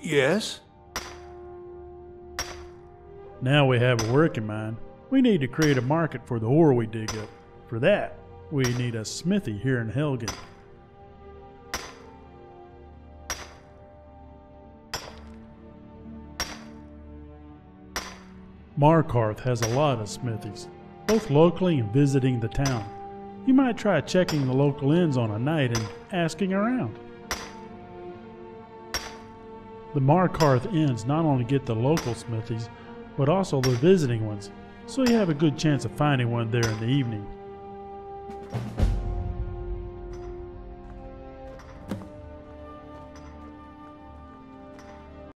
Yes? Now we have a working mind. We need to create a market for the ore we dig up. For that, we need a smithy here in Helgen. Markarth has a lot of smithies, both locally and visiting the town. You might try checking the local inns on a night and asking around. The Markarth inns not only get the local smithies, but also the visiting ones, so you have a good chance of finding one there in the evening.